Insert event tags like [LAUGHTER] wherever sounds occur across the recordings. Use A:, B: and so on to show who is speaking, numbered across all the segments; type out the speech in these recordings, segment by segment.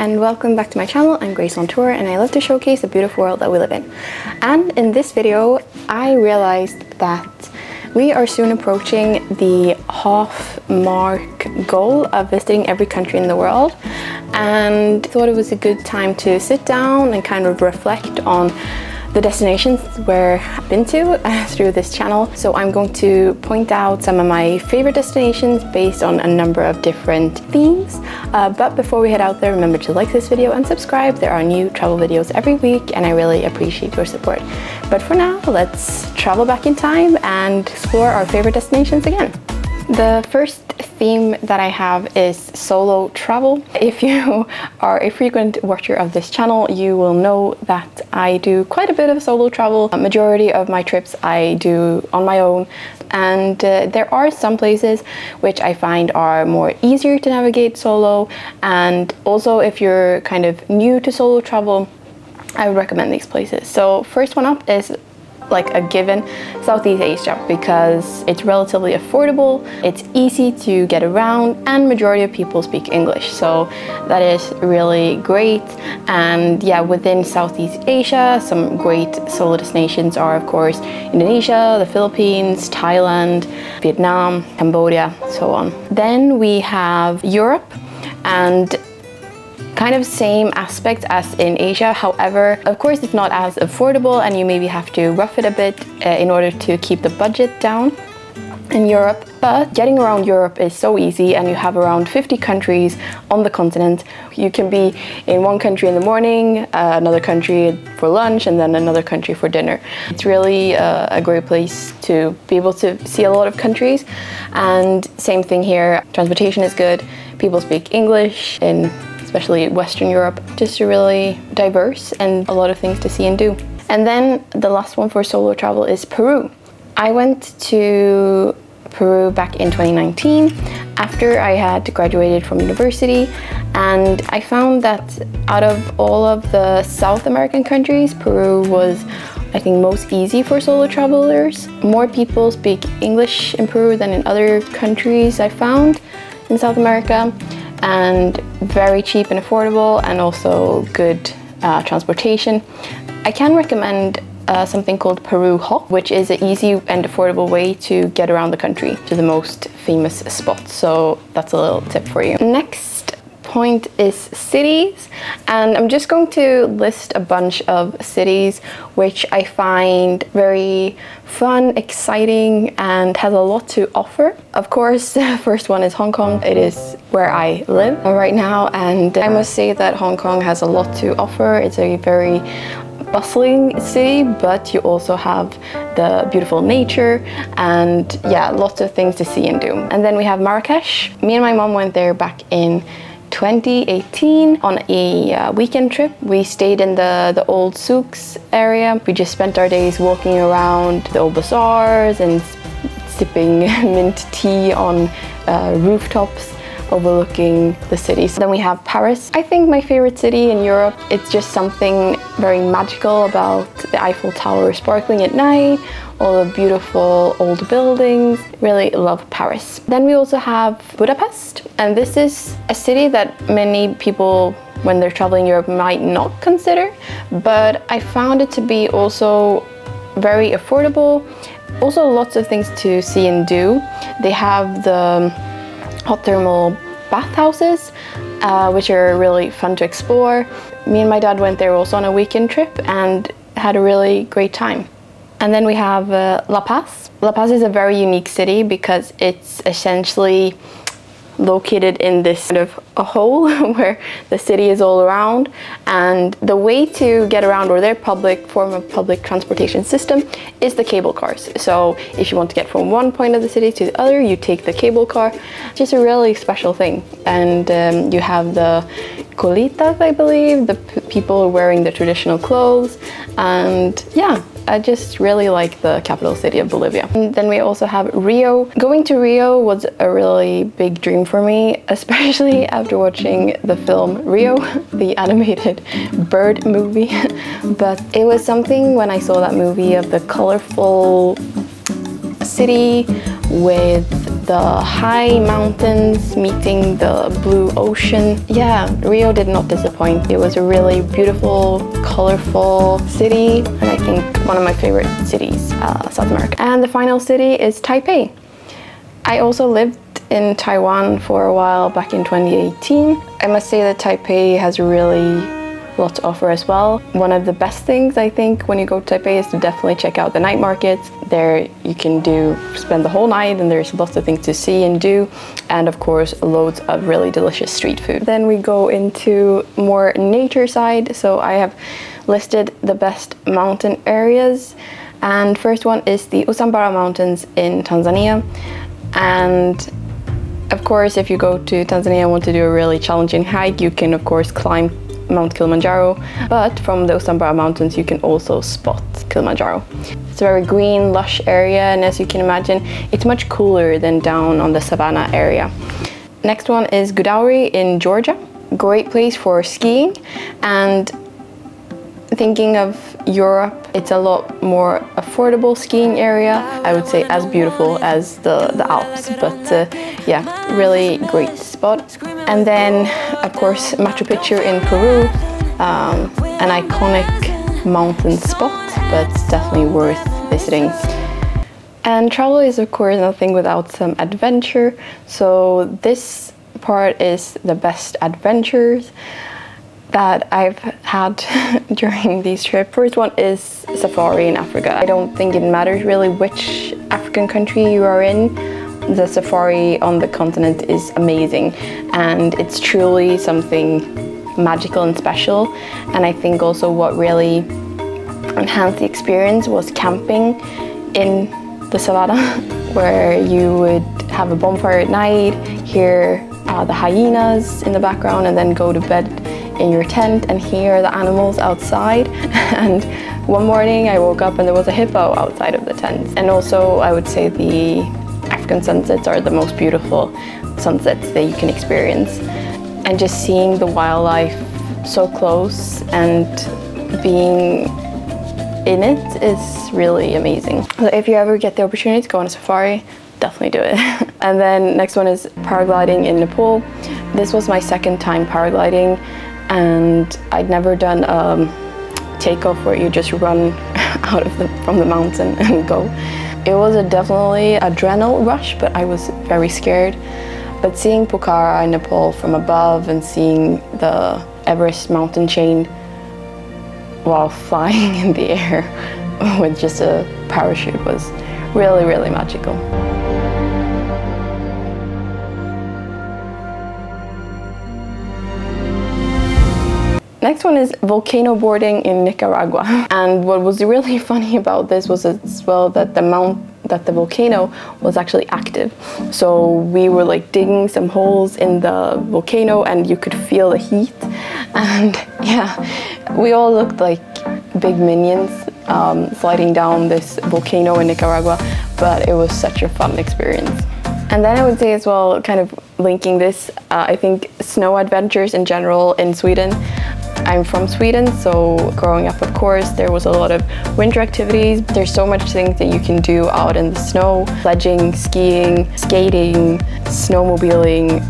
A: and welcome back to my channel. I'm Grace on Tour and I love to showcase the beautiful world that we live in. And in this video, I realized that we are soon approaching the half mark goal of visiting every country in the world and thought it was a good time to sit down and kind of reflect on the destinations where I've been to [LAUGHS] through this channel. So I'm going to point out some of my favorite destinations based on a number of different themes. Uh, but before we head out there, remember to like this video and subscribe. There are new travel videos every week and I really appreciate your support. But for now, let's travel back in time and explore our favorite destinations again. The first theme that I have is solo travel. If you [LAUGHS] are a frequent watcher of this channel, you will know that I do quite a bit of solo travel. A majority of my trips I do on my own and uh, there are some places which I find are more easier to navigate solo and also if you're kind of new to solo travel I would recommend these places. So first one up is like a given Southeast Asia because it's relatively affordable, it's easy to get around and majority of people speak English. So that is really great. And yeah, within Southeast Asia, some great solo destinations are of course Indonesia, the Philippines, Thailand, Vietnam, Cambodia, so on. Then we have Europe and kind of same aspect as in Asia. However, of course, it's not as affordable and you maybe have to rough it a bit uh, in order to keep the budget down in Europe, but getting around Europe is so easy and you have around 50 countries on the continent. You can be in one country in the morning, uh, another country for lunch, and then another country for dinner. It's really uh, a great place to be able to see a lot of countries. And same thing here, transportation is good, people speak English in especially Western Europe, just really diverse and a lot of things to see and do. And then the last one for solo travel is Peru. I went to Peru back in 2019 after I had graduated from university and I found that out of all of the South American countries, Peru was I think most easy for solo travelers. More people speak English in Peru than in other countries I found in South America and very cheap and affordable and also good uh, transportation. I can recommend uh, something called Peru Hop, which is an easy and affordable way to get around the country to the most famous spots. So that's a little tip for you. Next point is cities and I'm just going to list a bunch of cities which I find very fun, exciting and has a lot to offer. Of course, [LAUGHS] the first one is Hong Kong. It is where I live right now and I must say that Hong Kong has a lot to offer. It's a very bustling city, but you also have the beautiful nature and yeah, lots of things to see and do. And then we have Marrakesh. Me and my mom went there back in 2018 on a uh, weekend trip. We stayed in the, the old souks area. We just spent our days walking around the old bazaars and sipping [LAUGHS] mint tea on uh, rooftops overlooking the city. So then we have Paris. I think my favorite city in Europe. It's just something very magical about the Eiffel Tower sparkling at night all the beautiful old buildings. Really love Paris. Then we also have Budapest, and this is a city that many people when they're traveling Europe might not consider, but I found it to be also very affordable. Also lots of things to see and do. They have the hot thermal bathhouses, uh, which are really fun to explore. Me and my dad went there also on a weekend trip and had a really great time. And then we have uh, La Paz. La Paz is a very unique city because it's essentially located in this sort of a hole [LAUGHS] where the city is all around. And the way to get around or their public form of public transportation system is the cable cars. So if you want to get from one point of the city to the other you take the cable car. It's just a really special thing. And um, you have the cholitas I believe the people wearing the traditional clothes and yeah I just really like the capital city of Bolivia. And then we also have Rio. Going to Rio was a really big dream for me, [LAUGHS] especially after watching the film Rio, [LAUGHS] the animated bird movie. [LAUGHS] but it was something when I saw that movie of the colorful city with the high mountains meeting the blue ocean. Yeah, Rio did not disappoint. It was a really beautiful, colorful city, and I think one of my favorite cities, uh, South America. And the final city is Taipei. I also lived in Taiwan for a while back in 2018. I must say that Taipei has really lot to offer as well. One of the best things I think when you go to Taipei is to definitely check out the night markets. There you can do spend the whole night and there's lots of things to see and do and of course loads of really delicious street food. Then we go into more nature side. So I have listed the best mountain areas and first one is the Usambara Mountains in Tanzania and of course, if you go to Tanzania and want to do a really challenging hike, you can of course climb Mount Kilimanjaro, but from the Usambara Mountains you can also spot Kilimanjaro. It's a very green, lush area, and as you can imagine, it's much cooler than down on the savannah area. Next one is Gudauri in Georgia. Great place for skiing and thinking of Europe, it's a lot more affordable skiing area. I would say as beautiful as the, the Alps, but uh, yeah, really great spot. And then, of course, Machu Picchu in Peru, um, an iconic mountain spot, but definitely worth visiting. And travel is, of course, nothing without some adventure. So this part is the best adventures that I've had [LAUGHS] during these trips. First one is safari in Africa. I don't think it matters really which African country you are in. The safari on the continent is amazing and it's truly something magical and special. And I think also what really enhanced the experience was camping in the savannah [LAUGHS] where you would have a bonfire at night, hear uh, the hyenas in the background and then go to bed in your tent and hear the animals outside. [LAUGHS] and one morning I woke up and there was a hippo outside of the tent. And also I would say the African sunsets are the most beautiful sunsets that you can experience. And just seeing the wildlife so close and being in it is really amazing. So if you ever get the opportunity to go on a safari, definitely do it. [LAUGHS] and then next one is paragliding in Nepal. This was my second time paragliding and I'd never done a takeoff where you just run [LAUGHS] out of the from the mountain and go. It was a definitely adrenaline rush, but I was very scared. But seeing Pokhara in Nepal from above and seeing the Everest mountain chain while [LAUGHS] flying in the air [LAUGHS] with just a parachute was really, really magical. Next one is volcano boarding in Nicaragua. [LAUGHS] And what was really [LAUGHS] funny about this was as well that the mount that the volcano was actually active. So we were like digging some holes in the volcano and you could feel the heat. [LAUGHS] And yeah, we all looked like big minions um, sliding down this volcano in Nicaragua, but it was such a fun experience. And then I would say as well, kind of linking this, uh, I think snow adventures in general in Sweden I'm from Sweden, so growing up, of course, there was a lot of winter activities. There's so much things that you can do out in the snow, sledging, skiing, skating, snowmobiling.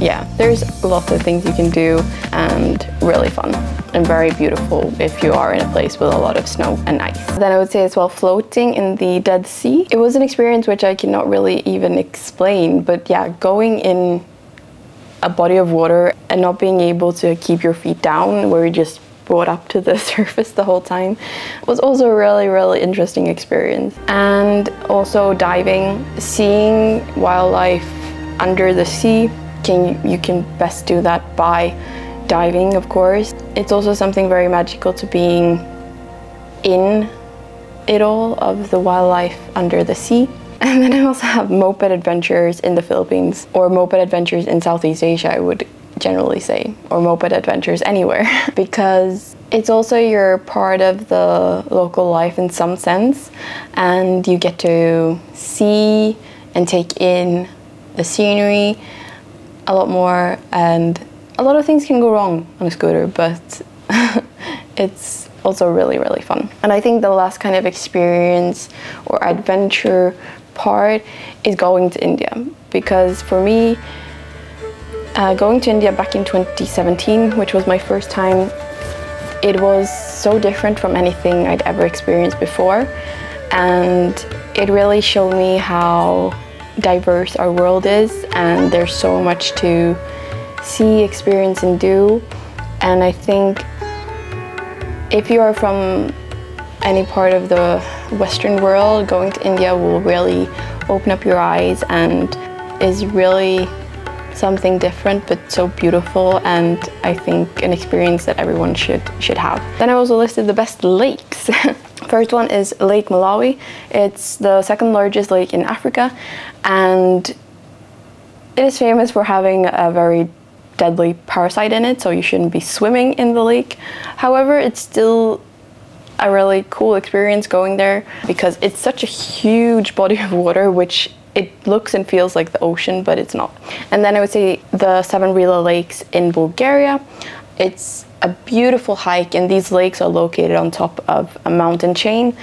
A: Yeah, there's lots of things you can do and really fun and very beautiful if you are in a place with a lot of snow and ice. Then I would say as well floating in the Dead Sea. It was an experience which I cannot really even explain, but yeah, going in a body of water and not being able to keep your feet down where you just brought up to the [LAUGHS] surface the whole time was also a really really interesting experience. And also diving seeing wildlife under the sea can you can best do that by diving of course. It's also something very magical to being in it all of the wildlife under the sea [LAUGHS] and then I also have moped adventures in the Philippines or moped adventures in Southeast Asia, I would generally say, or moped adventures anywhere. [LAUGHS] Because it's also you're part of the local life in some sense and you get to see and take in the scenery a lot more and a lot of things can go wrong on a scooter but [LAUGHS] it's also really really fun. And I think the last kind of experience or adventure part is going to India because for me, uh, going to India back in 2017, which was my first time, it was so different from anything I'd ever experienced before. And it really showed me how diverse our world is, and there's so much to see, experience, and do. And I think if you are from any part of the Western world, going to India will really open up your eyes and is really something different but so beautiful and I think an experience that everyone should should have. Then I also listed the best lakes. [LAUGHS] First one is Lake Malawi. It's the second largest lake in Africa and it is famous for having a very deadly parasite in it so you shouldn't be swimming in the lake. However, it's still a really cool experience going there because it's such a huge body of water which it looks and feels like the ocean but it's not. And then i would say the seven Rila lakes in bulgaria. It's a beautiful hike and these lakes are located on top of a mountain chain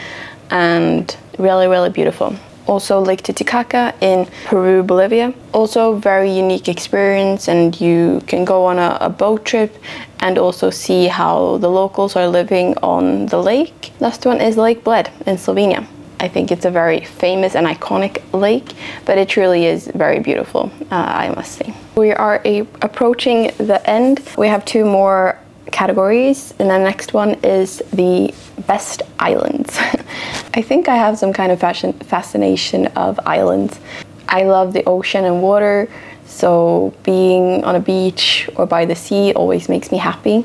A: and really really beautiful also Lake Titicaca in Peru, Bolivia. Also very unique experience and you can go on a, a, boat trip and also see how the locals are living on the lake. Last one is Lake Bled in Slovenia. I think it's a very famous and iconic lake, but it truly is very beautiful, uh, I must say. We are approaching the end. We have two more categories and the next one is the best islands. [LAUGHS] I think I have some kind of fashion, fascination of islands. I love the ocean and water, so being on a beach or by the sea always makes me happy.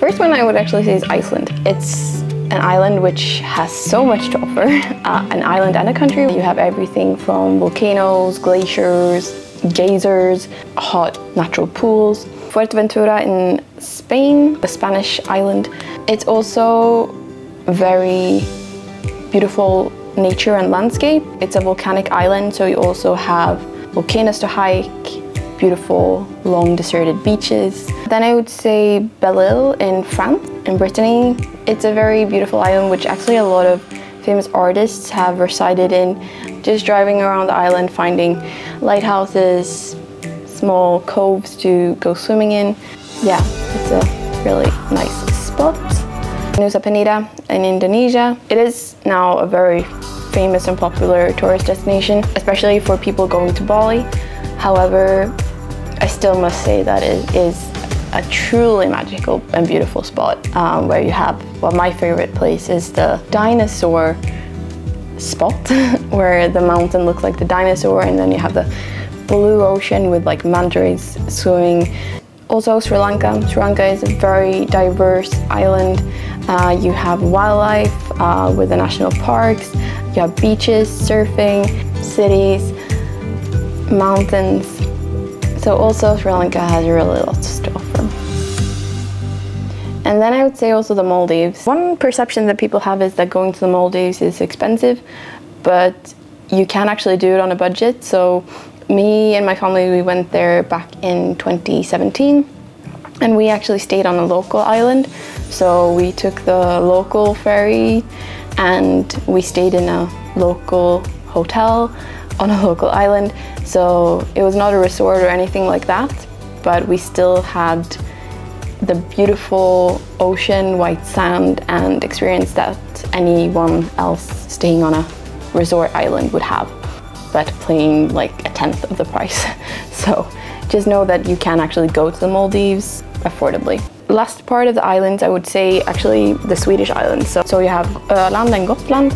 A: First one I would actually say is Iceland. It's an island which has so much to offer. [LAUGHS] Uh, an island and a country. You have everything from volcanoes, glaciers, geysers, hot natural pools. Fuerteventura in Spain, the Spanish island. It's also very beautiful nature and landscape. It's a volcanic island, so you also have volcanoes to hike, beautiful long deserted beaches. Then I would say Belle-Île in France, in Brittany. It's a very beautiful island which actually a lot of famous artists have resided in. Just driving around the island, finding lighthouses, small coves to go swimming in. Yeah, it's a really nice spot. Nusa Penida in Indonesia. It is now a very famous and popular tourist destination, especially for people going to Bali. However, I still must say that it is a truly magical and beautiful spot um, where you have, well, my favorite place is the dinosaur spot [LAUGHS] where the mountain looks like the dinosaur and then you have the blue ocean with like mandarins swimming. Also Sri Lanka. Sri Lanka is a very diverse island. Uh, you have wildlife uh, with the national parks, you have beaches, surfing, cities, mountains. So also Sri Lanka has really lots to offer. And then I would say also the Maldives. One perception that people have is that going to the Maldives is expensive, but you can actually do it on a budget. So me and my family, we went there back in 2017 and we actually stayed on a local island. So we took the local ferry and we stayed in a local hotel on a [LAUGHS] local island. So it was not a resort or anything like that, but we still had the beautiful ocean, white sand and experience that anyone else staying on a resort island would have but paying like a tenth of the price. [LAUGHS] so just know that you can actually go to the Maldives affordably. Last part of the islands, I would say actually the Swedish islands. So, so you have Öland and Gotland.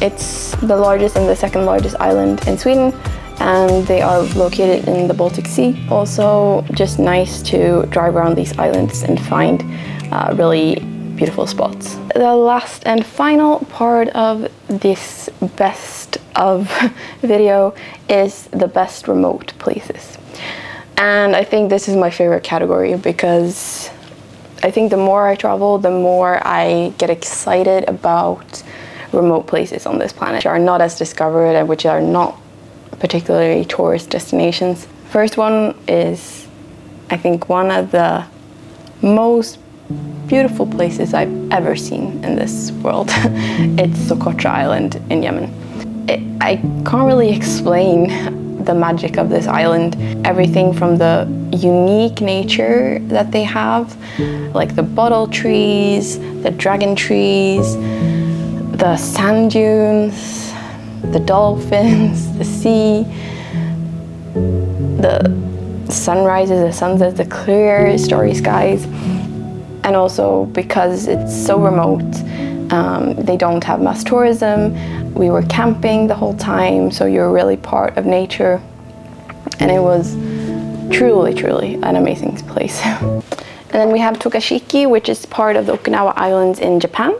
A: It's the largest and the second largest island in Sweden and they are located in the Baltic Sea. Also just nice to drive around these islands and find uh, really beautiful spots. The last and final part of this best of [LAUGHS] video is the best remote places. And I think this is my favorite category because I think the more I travel, the more I get excited about remote places on this planet which are not as discovered and which are not particularly tourist destinations. First one is, I think, one of the most beautiful places I've ever seen in this world. [LAUGHS] it's Socotra Island in Yemen. it, I can't really explain the magic of this island. Everything from the unique nature that they have, like the bottle trees, the dragon trees, the sand dunes, the dolphins, [LAUGHS] the sea, the sunrises, the sunsets, the clear starry skies. And also because it's so remote, um, they don't have mass tourism. We were camping the whole time, so you're really part of nature. And it was truly, truly an amazing place. [LAUGHS] and then we have Tokashiki, which is part of the Okinawa Islands in Japan.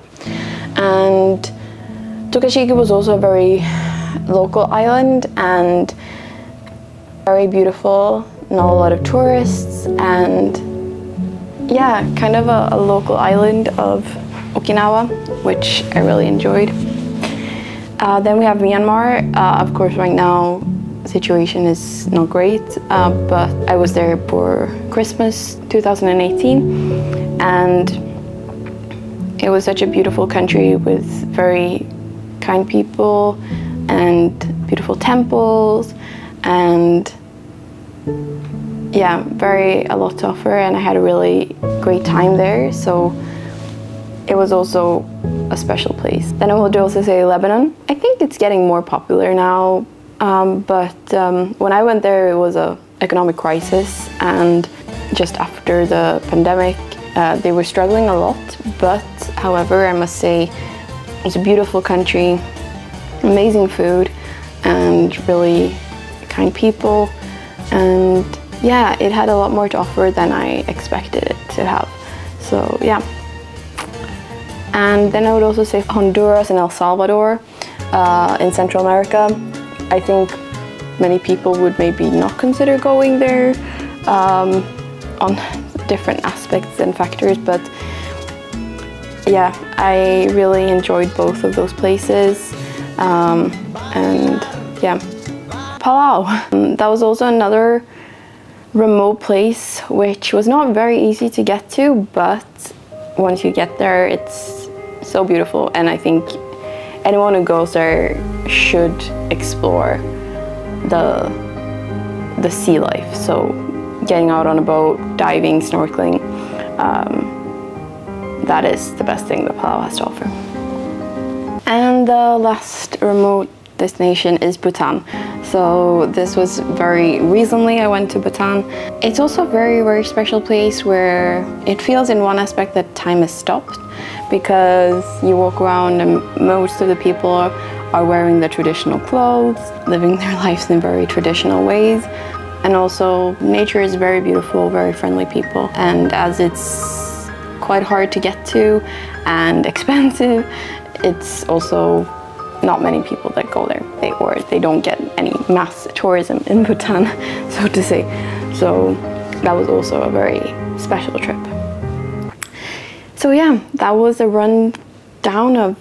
A: And Tokashiki was also a very local island and very beautiful, not a lot of tourists, and yeah, kind of a, a local island of Okinawa, which I really enjoyed. Uh, then we have Myanmar. Uh, of course, right now situation is not great, uh, but I was there for Christmas 2018, and it was such a beautiful country with very kind people and beautiful temples and yeah, very a lot to offer and I had a really great time there. So it was also a special place. Then I would also say Lebanon. I think it's getting more popular now, um, but um, when I went there, it was a economic crisis, and just after the pandemic, uh, they were struggling a lot. But however, I must say, it's a beautiful country, amazing food, and really kind people, and yeah, it had a lot more to offer than I expected it to have. So yeah. And then I would also say Honduras and El Salvador uh, in Central America. I think many people would maybe not consider going there um, on different aspects and factors, but yeah, I really enjoyed both of those places. Um, and yeah, Palau. That was also another remote place which was not very easy to get to, but once you get there, it's so beautiful. And I think anyone who goes there should explore the the sea life. So getting out on a boat, diving, snorkeling, um, that is the best thing that Palau has to offer. And the last remote destination is Bhutan. So this was very recently I went to Bhutan. It's also a very, very special place where it feels in one aspect that time has stopped because you walk around and most of the people are, are wearing the traditional clothes, living [LAUGHS] their lives in very traditional ways. And also nature is very beautiful, very friendly people. And as it's quite hard to get to and [LAUGHS] expensive, it's also not many people that go there they, or they don't get any mass tourism in Bhutan [LAUGHS] so to say so that was also a very special trip so yeah that was a rundown of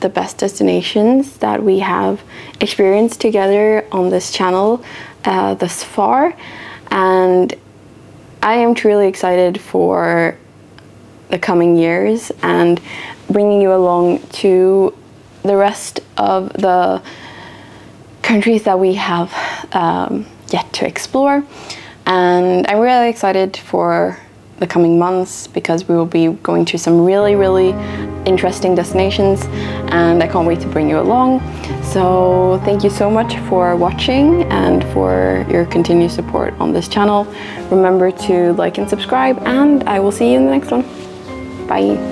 A: the best destinations that we have experienced together on this channel uh, thus far and I am truly excited for the coming years and bringing you along to the rest of the countries that we have um, yet to explore. And I'm really excited for the coming months because we will be going to some really, really interesting destinations and I can't wait to bring you along. So thank you so much for watching and for your continued support on this channel. Remember to like and subscribe and I will see you in the next one. Bye.